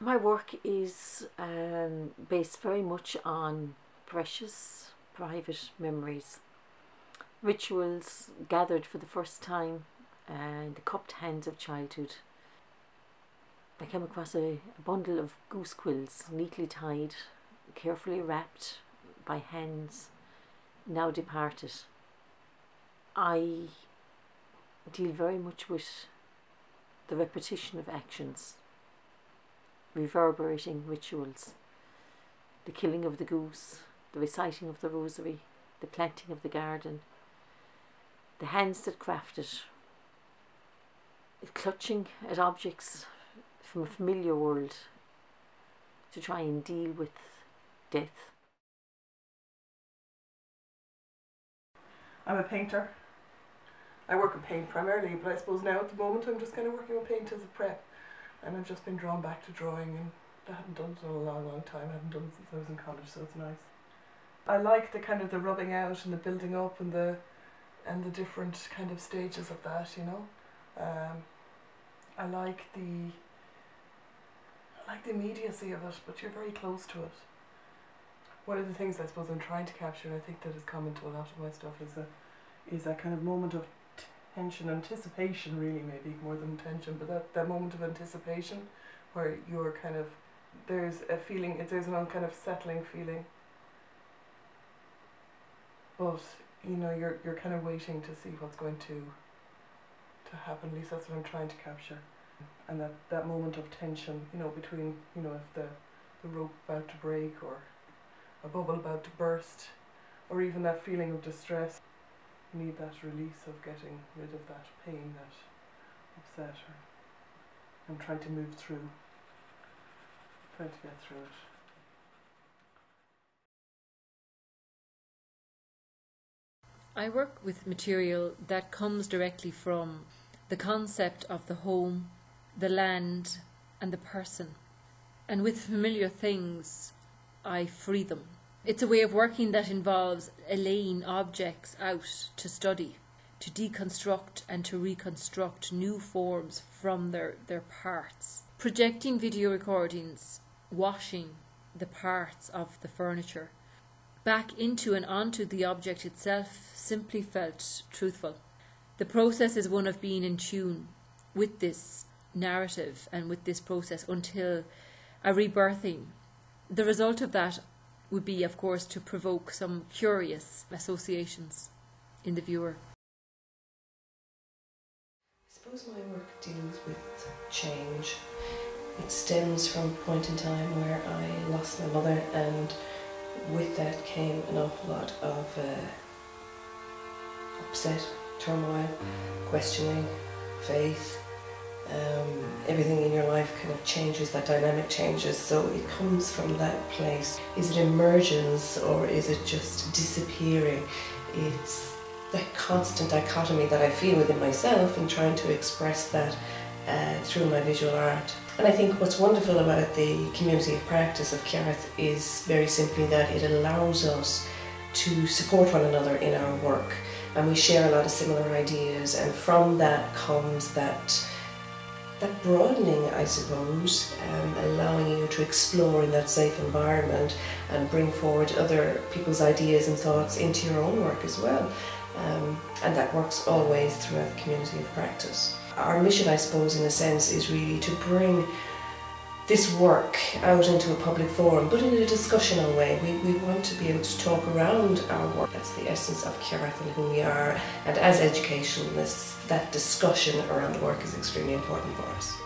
My work is um, based very much on precious private memories, rituals gathered for the first time, and the cupped hands of childhood. I came across a, a bundle of goose quills neatly tied, carefully wrapped by hands now departed. I deal very much with the repetition of actions, reverberating rituals, the killing of the goose, the reciting of the rosary, the planting of the garden, the hands that crafted, clutching at objects from a familiar world to try and deal with death. I'm a painter. I work in paint primarily, but I suppose now at the moment I'm just kind of working with paint as a prep. And I've just been drawn back to drawing and I hadn't done it in a long, long time. I hadn't done it since I was in college, so it's nice. I like the kind of the rubbing out and the building up and the and the different kind of stages of that, you know. Um, I like the I like the immediacy of it, but you're very close to it. One of the things I suppose I'm trying to capture, and I think that is common to a lot of my stuff, is a is that kind of moment of tension, anticipation, really, maybe more than tension, but that, that moment of anticipation where you're kind of there's a feeling, there's an kind of settling feeling, but you know you're you're kind of waiting to see what's going to to happen. At least that's what I'm trying to capture, and that that moment of tension, you know, between you know if the the rope about to break or a bubble about to burst, or even that feeling of distress. Need that release of getting rid of that pain, that upset, her and try trying to move through, trying to get through it. I work with material that comes directly from the concept of the home, the land, and the person. And with familiar things, I free them. It's a way of working that involves laying objects out to study, to deconstruct and to reconstruct new forms from their, their parts. Projecting video recordings, washing the parts of the furniture back into and onto the object itself simply felt truthful. The process is one of being in tune with this narrative and with this process until a rebirthing. The result of that would be, of course, to provoke some curious associations in the viewer. I suppose my work deals with change. It stems from a point in time where I lost my mother, and with that came an awful lot of uh, upset, turmoil, questioning, faith, um, everything in your life kind of changes, that dynamic changes. So it comes from that place. Is it emergence or is it just disappearing? It's that constant dichotomy that I feel within myself and trying to express that uh, through my visual art. And I think what's wonderful about the community of practice of Cearta is very simply that it allows us to support one another in our work and we share a lot of similar ideas and from that comes that that broadening, I suppose, um, allowing you to explore in that safe environment and bring forward other people's ideas and thoughts into your own work as well. Um, and that works always throughout the community of practice. Our mission, I suppose, in a sense, is really to bring this work out into a public forum, but in a discussional way. We, we want to be able to talk around our work. That's the essence of Cearta and who we are. And as educationalists, that discussion around the work is extremely important for us.